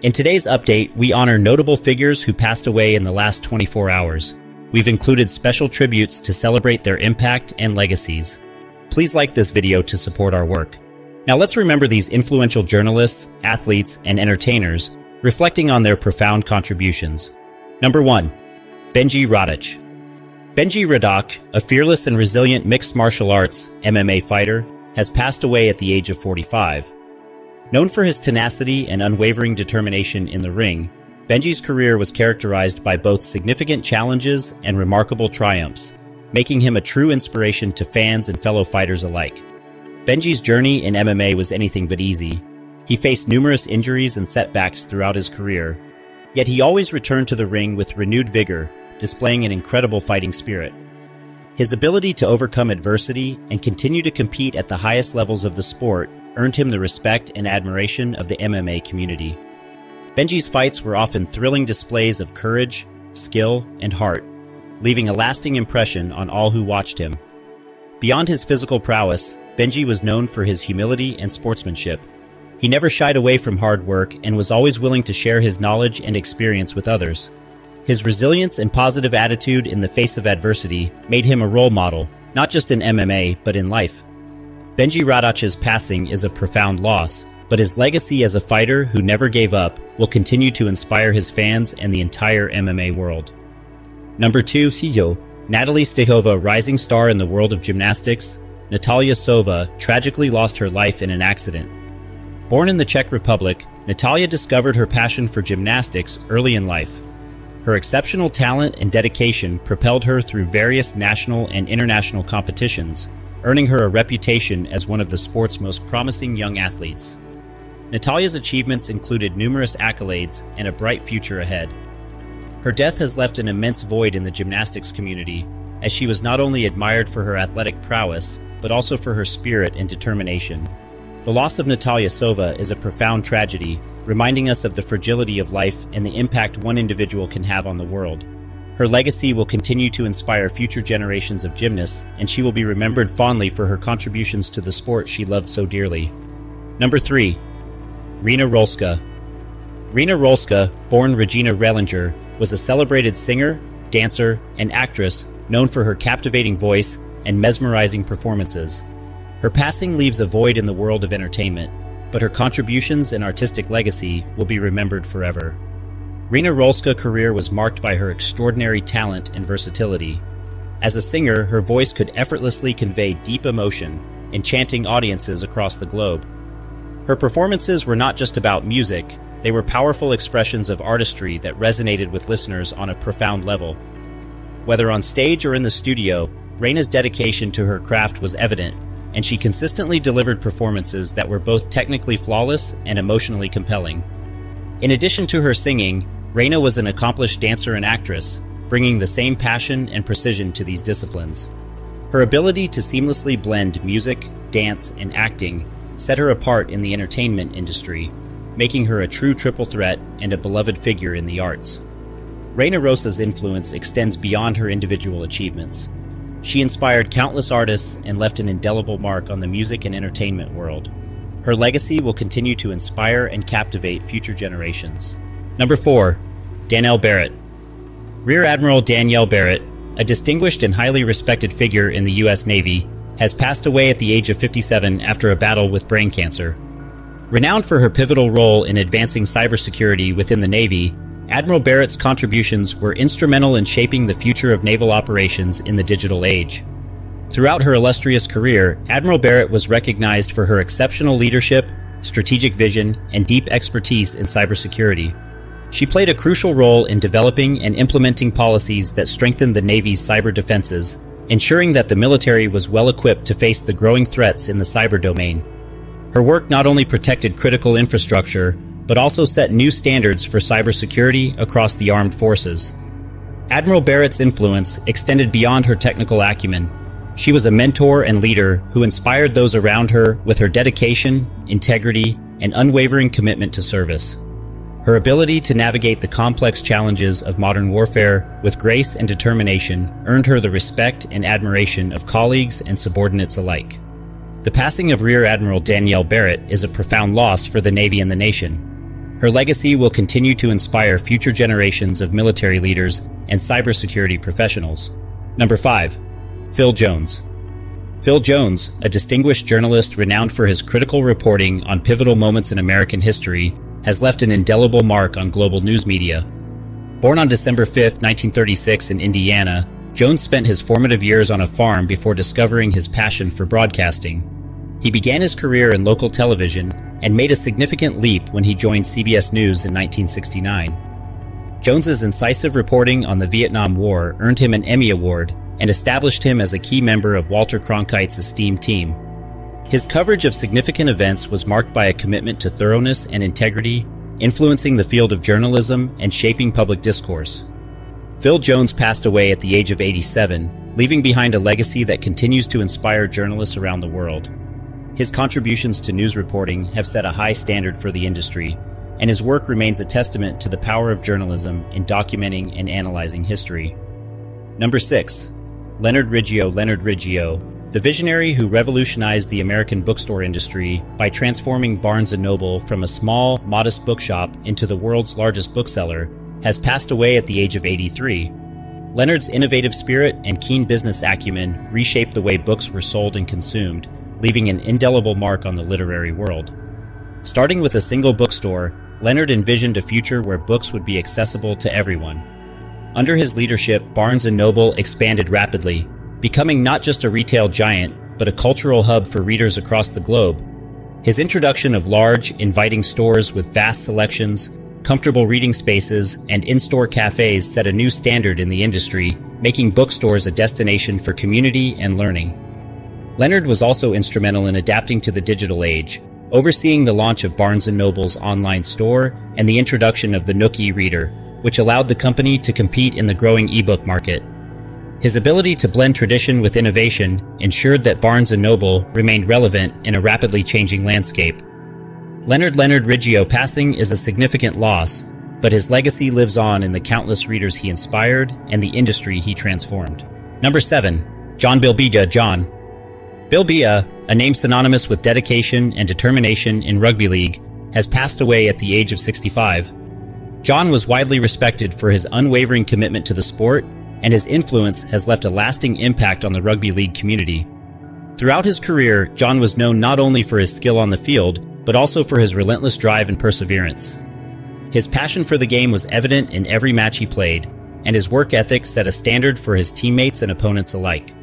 In today's update, we honor notable figures who passed away in the last 24 hours. We've included special tributes to celebrate their impact and legacies. Please like this video to support our work. Now let's remember these influential journalists, athletes, and entertainers, reflecting on their profound contributions. Number 1. Benji Radach. Benji Radach, a fearless and resilient mixed martial arts MMA fighter, has passed away at the age of 45. Known for his tenacity and unwavering determination in the ring, Benji's career was characterized by both significant challenges and remarkable triumphs, making him a true inspiration to fans and fellow fighters alike. Benji's journey in MMA was anything but easy. He faced numerous injuries and setbacks throughout his career, yet he always returned to the ring with renewed vigor, displaying an incredible fighting spirit. His ability to overcome adversity and continue to compete at the highest levels of the sport earned him the respect and admiration of the MMA community. Benji's fights were often thrilling displays of courage, skill, and heart, leaving a lasting impression on all who watched him. Beyond his physical prowess, Benji was known for his humility and sportsmanship. He never shied away from hard work and was always willing to share his knowledge and experience with others. His resilience and positive attitude in the face of adversity made him a role model, not just in MMA, but in life. Benji Radach's passing is a profound loss, but his legacy as a fighter who never gave up will continue to inspire his fans and the entire MMA world. Number 2, Sijo. Natalie Stehova, rising star in the world of gymnastics, Natalia Sova tragically lost her life in an accident. Born in the Czech Republic, Natalia discovered her passion for gymnastics early in life. Her exceptional talent and dedication propelled her through various national and international competitions, earning her a reputation as one of the sport's most promising young athletes. Natalia's achievements included numerous accolades and a bright future ahead. Her death has left an immense void in the gymnastics community, as she was not only admired for her athletic prowess, but also for her spirit and determination. The loss of Natalia Sova is a profound tragedy, reminding us of the fragility of life and the impact one individual can have on the world. Her legacy will continue to inspire future generations of gymnasts, and she will be remembered fondly for her contributions to the sport she loved so dearly. Number 3. Rena Rolska. Rena Rolska, born Regina Rellinger, was a celebrated singer, dancer, and actress known for her captivating voice and mesmerizing performances. Her passing leaves a void in the world of entertainment, but her contributions and artistic legacy will be remembered forever. Rena Rolska's career was marked by her extraordinary talent and versatility. As a singer, her voice could effortlessly convey deep emotion, enchanting audiences across the globe. Her performances were not just about music, they were powerful expressions of artistry that resonated with listeners on a profound level. Whether on stage or in the studio, Rena's dedication to her craft was evident, and she consistently delivered performances that were both technically flawless and emotionally compelling. In addition to her singing, Rena was an accomplished dancer and actress, bringing the same passion and precision to these disciplines. Her ability to seamlessly blend music, dance, and acting set her apart in the entertainment industry, making her a true triple threat and a beloved figure in the arts. Rena Rolska's influence extends beyond her individual achievements. She inspired countless artists and left an indelible mark on the music and entertainment world. Her legacy will continue to inspire and captivate future generations. Number 4. Danielle Barrett. Rear Admiral Danielle Barrett, a distinguished and highly respected figure in the U.S. Navy, has passed away at the age of 57 after a battle with brain cancer. Renowned for her pivotal role in advancing cybersecurity within the Navy, Admiral Barrett's contributions were instrumental in shaping the future of naval operations in the digital age. Throughout her illustrious career, Admiral Barrett was recognized for her exceptional leadership, strategic vision, and deep expertise in cybersecurity. She played a crucial role in developing and implementing policies that strengthened the Navy's cyber defenses, ensuring that the military was well equipped to face the growing threats in the cyber domain. Her work not only protected critical infrastructure, but also set new standards for cybersecurity across the armed forces. Admiral Barrett's influence extended beyond her technical acumen. She was a mentor and leader who inspired those around her with her dedication, integrity, and unwavering commitment to service. Her ability to navigate the complex challenges of modern warfare with grace and determination earned her the respect and admiration of colleagues and subordinates alike. The passing of Rear Admiral Danielle Barrett is a profound loss for the Navy and the nation. Her legacy will continue to inspire future generations of military leaders and cybersecurity professionals. Number 5. Phil Jones. Phil Jones, a distinguished journalist renowned for his critical reporting on pivotal moments in American history, has left an indelible mark on global news media. Born on December 5, 1936 in Indiana, Jones spent his formative years on a farm before discovering his passion for broadcasting. He began his career in local television and made a significant leap when he joined CBS News in 1969. Jones's incisive reporting on the Vietnam War earned him an Emmy Award and established him as a key member of Walter Cronkite's esteemed team. His coverage of significant events was marked by a commitment to thoroughness and integrity, influencing the field of journalism and shaping public discourse. Phil Jones passed away at the age of 87, leaving behind a legacy that continues to inspire journalists around the world. His contributions to news reporting have set a high standard for the industry, and his work remains a testament to the power of journalism in documenting and analyzing history. Number 6. Leonard Riggio Leonard Riggio, the visionary who revolutionized the American bookstore industry by transforming Barnes & Noble from a small, modest bookshop into the world's largest bookseller, has passed away at the age of 83. Leonard's innovative spirit and keen business acumen reshaped the way books were sold and consumed, leaving an indelible mark on the literary world. Starting with a single bookstore, Leonard envisioned a future where books would be accessible to everyone. Under his leadership, Barnes & Noble expanded rapidly, becoming not just a retail giant, but a cultural hub for readers across the globe. His introduction of large, inviting stores with vast selections, comfortable reading spaces, and in-store cafes set a new standard in the industry, making bookstores a destination for community and learning. Leonard was also instrumental in adapting to the digital age, overseeing the launch of Barnes & Noble's online store and the introduction of the Nook e-reader, which allowed the company to compete in the growing ebook market. His ability to blend tradition with innovation ensured that Barnes & Noble remained relevant in a rapidly changing landscape. Leonard Leonard Riggio passing is a significant loss, but his legacy lives on in the countless readers he inspired and the industry he transformed. Number 7. John Bilbija John. Bilbija, a name synonymous with dedication and determination in rugby league, has passed away at the age of 65. John was widely respected for his unwavering commitment to the sport, and his influence has left a lasting impact on the rugby league community. Throughout his career, John was known not only for his skill on the field, but also for his relentless drive and perseverance. His passion for the game was evident in every match he played, and his work ethic set a standard for his teammates and opponents alike.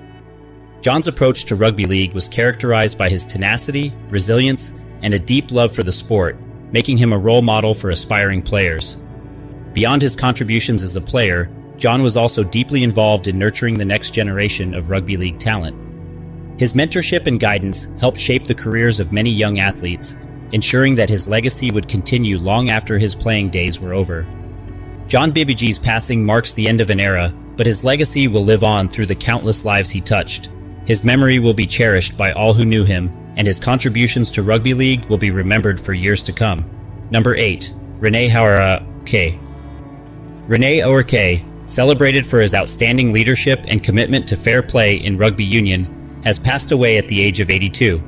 John's approach to rugby league was characterized by his tenacity, resilience, and a deep love for the sport, making him a role model for aspiring players. Beyond his contributions as a player, John was also deeply involved in nurturing the next generation of rugby league talent. His mentorship and guidance helped shape the careers of many young athletes, ensuring that his legacy would continue long after his playing days were over. John Bilbija's passing marks the end of an era, but his legacy will live on through the countless lives he touched. His memory will be cherished by all who knew him, and his contributions to rugby league will be remembered for years to come. Number 8. Rene Hauer K. Rene celebrated for his outstanding leadership and commitment to fair play in rugby union, has passed away at the age of 82.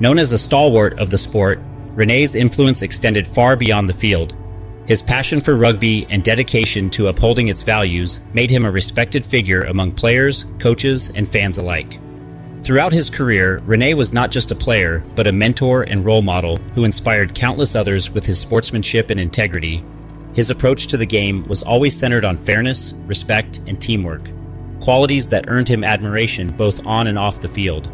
Known as a stalwart of the sport, Rene's influence extended far beyond the field. His passion for rugby and dedication to upholding its values made him a respected figure among players, coaches, and fans alike. Throughout his career, Rene was not just a player, but a mentor and role model who inspired countless others with his sportsmanship and integrity, his approach to the game was always centered on fairness, respect, and teamwork, qualities that earned him admiration both on and off the field.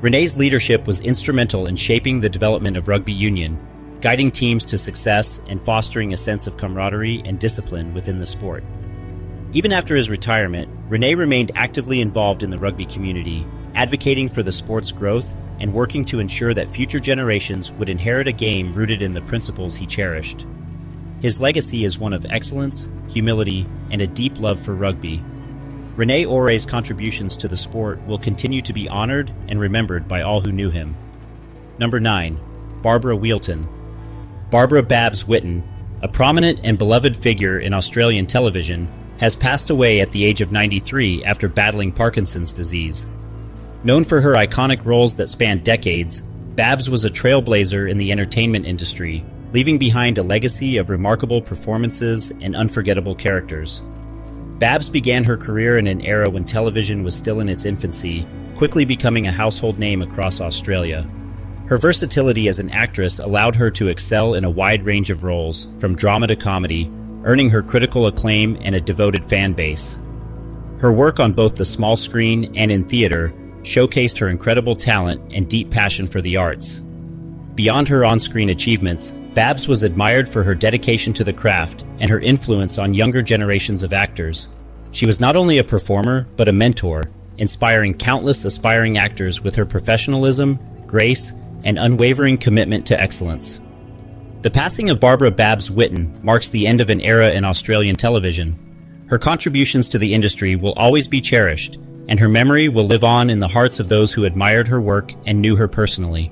Rene's leadership was instrumental in shaping the development of rugby union, guiding teams to success and fostering a sense of camaraderie and discipline within the sport. Even after his retirement, Rene remained actively involved in the rugby community, advocating for the sport's growth and working to ensure that future generations would inherit a game rooted in the principles he cherished. His legacy is one of excellence, humility, and a deep love for rugby. Rene Auer's contributions to the sport will continue to be honored and remembered by all who knew him. Number 9. Barbara Wheelton. Barbara Babs Wheelton, a prominent and beloved figure in Australian television, has passed away at the age of 93 after battling Parkinson's disease. Known for her iconic roles that spanned decades, Babs was a trailblazer in the entertainment industry, leaving behind a legacy of remarkable performances and unforgettable characters. Babs began her career in an era when television was still in its infancy, quickly becoming a household name across Australia. Her versatility as an actress allowed her to excel in a wide range of roles, from drama to comedy, earning her critical acclaim and a devoted fan base. Her work on both the small screen and in theater showcased her incredible talent and deep passion for the arts. Beyond her on-screen achievements, Babs was admired for her dedication to the craft and her influence on younger generations of actors. She was not only a performer, but a mentor, inspiring countless aspiring actors with her professionalism, grace, and unwavering commitment to excellence. The passing of Barbara Babs Wheelton marks the end of an era in Australian television. Her contributions to the industry will always be cherished, and her memory will live on in the hearts of those who admired her work and knew her personally.